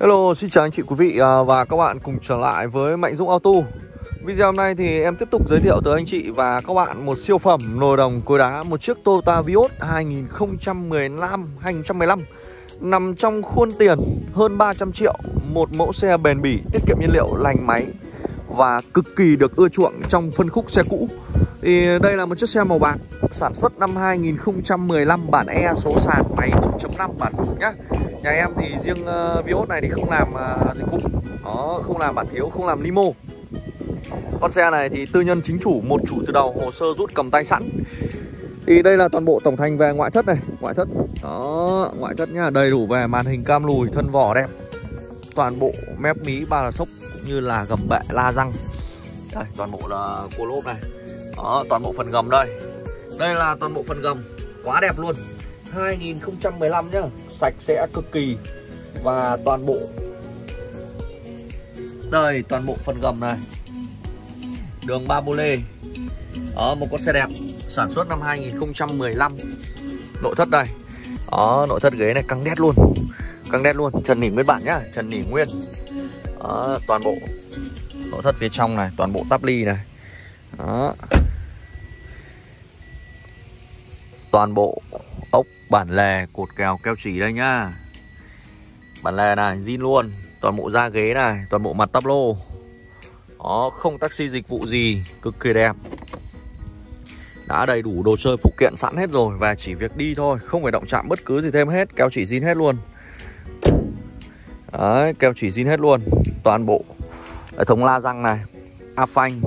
Hello, xin chào anh chị quý vị à, và các bạn cùng trở lại với Mạnh Dũng Auto. Video hôm nay thì em tiếp tục giới thiệu tới anh chị và các bạn một siêu phẩm nồi đồng cối đá Một chiếc Toyota Vios 2015-2015 Nằm trong khuôn tiền hơn 300 triệu Một mẫu xe bền bỉ, tiết kiệm nhiên liệu, lành máy Và cực kỳ được ưa chuộng trong phân khúc xe cũ. Thì đây là một chiếc xe màu bạc Sản xuất năm 2015 bản E số sàn máy 1.5 bản cục nhá. Nhà em thì riêng uh, Vios này thì không làm uh, dịch vụ Đó, không làm bản thiếu, không làm limo Con xe này thì tư nhân chính chủ, một chủ từ đầu, hồ sơ rút cầm tay sẵn. Thì đây là toàn bộ tổng thành về ngoại thất này Ngoại thất, đó, ngoại thất nhá Đầy đủ về màn hình cam lùi, thân vỏ đẹp. Toàn bộ mép mí ba là sốc cũng như là gầm bệ la răng. Đây, toàn bộ là cua lốp này. Đó, toàn bộ phần gầm đây. Đây là toàn bộ phần gầm. Quá đẹp luôn. 2015 nhá. Sạch sẽ cực kỳ. Và toàn bộ Đây toàn bộ phần gầm này. Đường ba bô lê. Đó một con xe đẹp. Sản xuất năm 2015 Nội thất đây. Đó nội thất ghế này căng đét luôn. Căng đét luôn. Trần nỉ nguyên bản nhá. Trần nỉ nguyên. Đó toàn bộ Nội thất phía trong này. Toàn bộ tắp ly này. Đó. Toàn bộ ốc bản lề cột kèo keo chỉ đây nhá. Bản lề này, zin luôn, Toàn bộ da ghế này, Toàn bộ mặt tắp lô. Đó, không taxi dịch vụ gì, Cực kỳ đẹp. Đã đầy đủ đồ chơi phụ kiện sẵn hết rồi Và chỉ việc đi thôi, Không phải động chạm bất cứ gì thêm hết, Keo chỉ zin hết luôn. Đấy, keo chỉ zin hết luôn. Toàn bộ hệ thống la răng này, A phanh,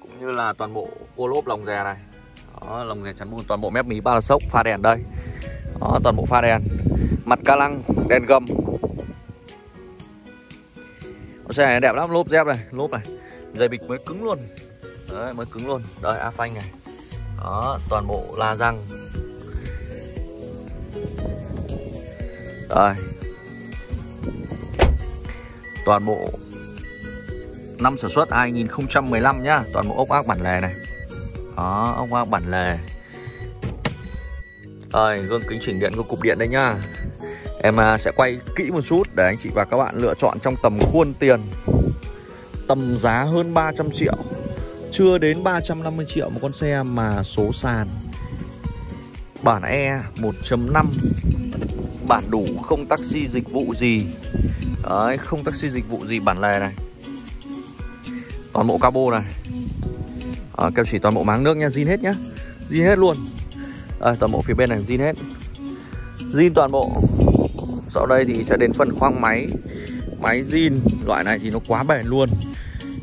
Cũng như là toàn bộ ô lốp lồng rè này đó, lồng rè chắn bùn toàn bộ mép mí ba là sốc pha đèn đây. Đó, toàn bộ pha đèn. Mặt ca lăng đèn gầm. Xe này đẹp lắm lốp dép này lốp này. Dây bịch mới cứng luôn. Đấy mới cứng luôn. Đây a phanh này. Đó toàn bộ la răng. Đây. Toàn bộ năm sản xuất 2015 nhá. Toàn bộ ốc ác bản lề này đó ông ác bản lề rồi, gương kính chỉnh điện của cục điện đây nhá. Em à, sẽ quay kỹ một chút để anh chị và các bạn lựa chọn trong tầm khuôn tiền. Tầm giá hơn 300 triệu Chưa đến 350 triệu một con xe mà số sàn. Bản E 1.5 Bản đủ không taxi dịch vụ gì. Đấy, không taxi dịch vụ gì bản lề này. Toàn bộ cabo này. Ờ, à, Keo chỉ toàn bộ máng nước nha, zin hết nhá. Zin hết luôn. À, toàn bộ phía bên này zin hết. Zin toàn bộ. Sau đây thì sẽ đến phần khoang máy. Máy zin loại này thì nó quá bền luôn.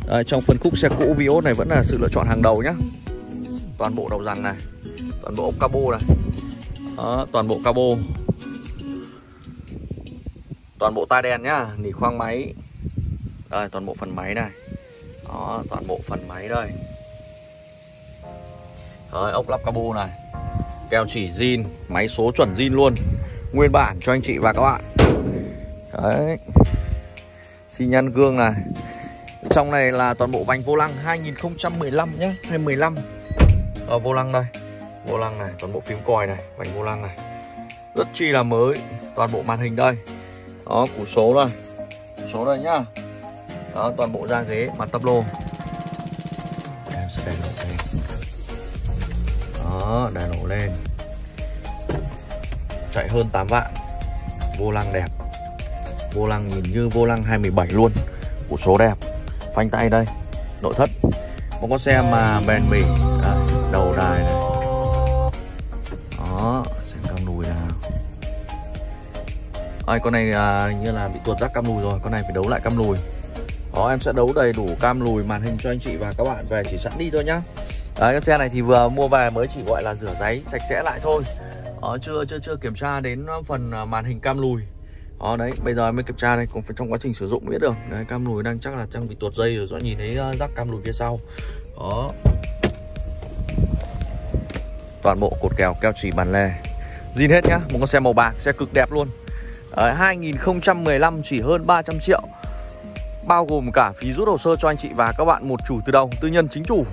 À, trong phân khúc xe cũ Vios này vẫn là sự lựa chọn hàng đầu nhá. Toàn bộ đầu răng này toàn bộ ốc cabo này. Đó, toàn bộ cabo. Toàn bộ tai đèn nhá nỉ khoang máy. Đây toàn bộ phần máy này. Đó toàn bộ phần máy đây. Đấy, ốc lắp cabo này. Keo chỉ zin Máy số chuẩn zin luôn. Nguyên bản cho anh chị và các bạn. Đấy. Xi nhăn gương này. Trong này là toàn bộ vành vô lăng 2015 nhé 2015 Ở vô lăng đây. Vô lăng này Toàn bộ phím còi này Vành vô lăng này. Rất chi là mới Toàn bộ màn hình đây. Đó củ số đây. Củ số đây nhá. Đó toàn bộ da ghế Mặt tắp lô. Em sẽ đèn nổ đó đèn nổ lên. Chạy hơn 8 vạn. Vô lăng đẹp. Vô lăng nhìn như vô lăng 217 luôn. Của số đẹp. Phanh tay đây. Nội thất. Một con xe mà bền bỉ. Đầu đài này. Đó xem cam lùi nào. Ôi, con này à, như là bị tuột rác cam lùi rồi. Con này phải đấu lại cam lùi đó em sẽ đấu đầy đủ cam lùi màn hình cho anh chị và các bạn về. Chỉ sẵn đi thôi nhá. Đấy, con xe này thì vừa mua về mới chỉ gọi là rửa giấy sạch sẽ lại thôi. Đó, chưa chưa chưa kiểm tra đến phần à, màn hình cam lùi. Đó đấy bây giờ mới kiểm tra đây cũng phải trong quá trình sử dụng biết được. Đấy cam lùi đang chắc là trang bị tuột dây rồi do nhìn thấy à, rắc cam lùi phía sau. Đó. Toàn bộ cột kèo keo chỉ bàn lề. Zin hết nhá một con xe màu bạc xe cực đẹp luôn. Đấy, 2015 chỉ hơn 300 triệu. Bao gồm cả phí rút hồ sơ cho anh chị và các bạn một chủ từ đầu tư nhân chính chủ.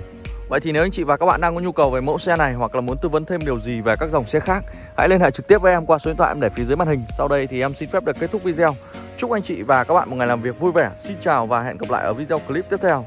Vậy thì nếu anh chị và các bạn đang có nhu cầu về mẫu xe này hoặc là muốn tư vấn thêm điều gì về các dòng xe khác, hãy liên hệ trực tiếp với em qua số điện thoại em để phía dưới màn hình. Sau đây thì em xin phép được kết thúc video. Chúc anh chị và các bạn một ngày làm việc vui vẻ Xin chào và hẹn gặp lại ở video clip tiếp theo